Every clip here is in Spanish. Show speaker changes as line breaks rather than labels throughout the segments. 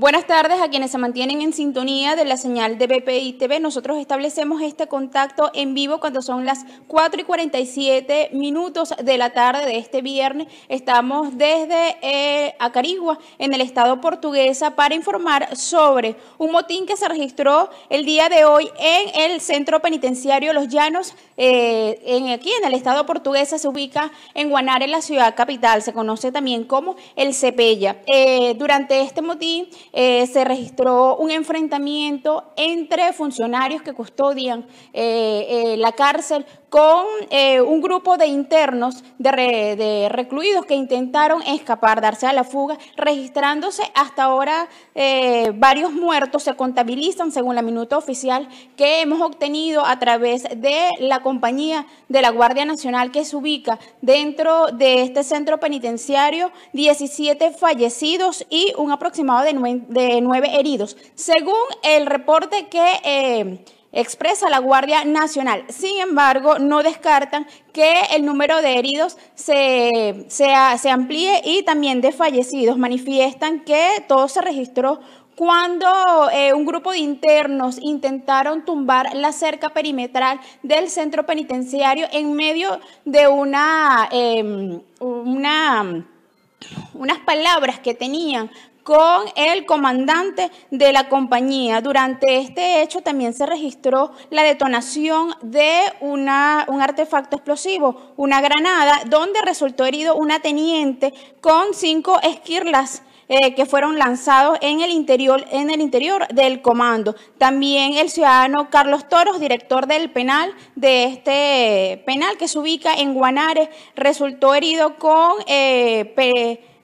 Buenas tardes a quienes se mantienen en sintonía de la señal de BPI TV. Nosotros establecemos este contacto en vivo cuando son las 4 y 47 minutos de la tarde de este viernes. Estamos desde eh, Acarigua, en el estado portuguesa, para informar sobre un motín que se registró el día de hoy en el centro penitenciario Los Llanos. Eh, aquí en el estado portuguesa se ubica en Guanare, la ciudad capital. Se conoce también como el Cepella. Eh, durante este motín eh, se registró un enfrentamiento entre funcionarios que custodian eh, eh, la cárcel con un grupo de internos, de, recluidos que intentaron escapar, darse a la fuga, registrándose hasta ahora varios muertos, se contabilizan según la minuta oficial que hemos obtenido a través de la compañía de la Guardia Nacional que se ubica dentro de este centro penitenciario, 17 fallecidos y un aproximado de de nueve heridos, según el reporte que eh, expresa la Guardia Nacional. Sin embargo, no descartan que el número de heridos se, se, amplíe y también de fallecidos. Manifiestan que todo se registró cuando eh, un grupo de internos intentaron tumbar la cerca perimetral del centro penitenciario en medio de una, em, una unas palabras que tenían con el comandante de la compañía. Durante este hecho también se registró la detonación de una, un artefacto explosivo, una granada, donde resultó herido una teniente con cinco esquirlas eh, que fueron lanzados en el, interior, en el interior del comando. También el ciudadano Carlos Toros, director del penal de este penal que se ubica en Guanare, resultó herido con eh,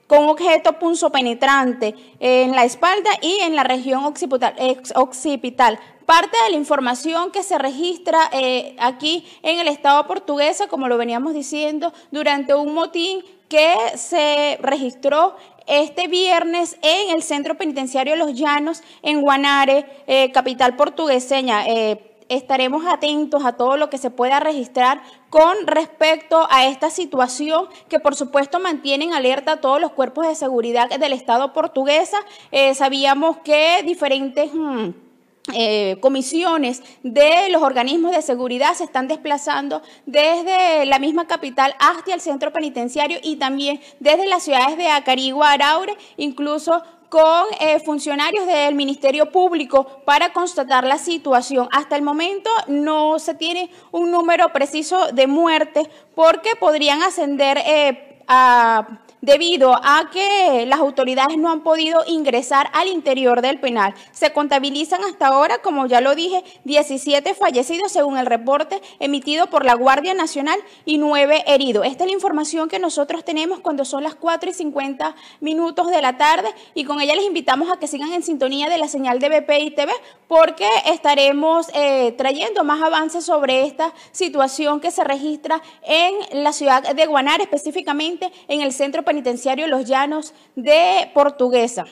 con objeto punzo penetrante en la espalda y en la región occipital. Parte de la información que se registra eh, aquí en el Estado portuguesa, como lo veníamos diciendo, durante un motín que se registró este viernes en el Centro Penitenciario Los Llanos, en Guanare, eh, capital portugueseña. Eh, estaremos atentos a todo lo que se pueda registrar con respecto a esta situación que por supuesto mantienen alerta a todos los cuerpos de seguridad del Estado portuguesa. Eh, sabíamos que diferentes... Mm, eh, comisiones de los organismos de seguridad se están desplazando desde la misma capital hasta el centro penitenciario y también desde las ciudades de Acarigua, Araure, incluso con eh, funcionarios del Ministerio Público para constatar la situación. Hasta el momento no se tiene un número preciso de muertes porque podrían ascender eh, a debido a que las autoridades no han podido ingresar al interior del penal. Se contabilizan hasta ahora, como ya lo dije, 17 fallecidos según el reporte emitido por la Guardia Nacional y 9 heridos. Esta es la información que nosotros tenemos cuando son las 4 y 50 minutos de la tarde y con ella les invitamos a que sigan en sintonía de la señal de BPI TV porque estaremos eh, trayendo más avances sobre esta situación que se registra en la ciudad de Guanare, específicamente en el centro penitenciario Los Llanos de Portuguesa.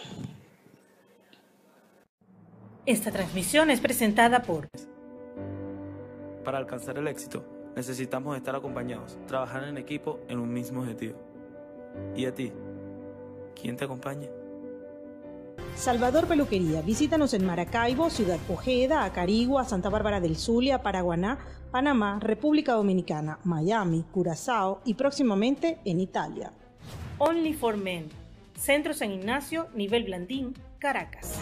Esta transmisión es presentada por...
Para alcanzar el éxito, necesitamos estar acompañados, trabajar en equipo en un mismo objetivo. ¿Y a ti? ¿Quién te acompaña?
Salvador Peluquería. Visítanos en Maracaibo, Ciudad Ojeda, Acarigua, Santa Bárbara del Zulia, Paraguaná, Panamá, República Dominicana, Miami, Curazao y próximamente en Italia. Only for Men. Centro San Ignacio, nivel Blandín, Caracas.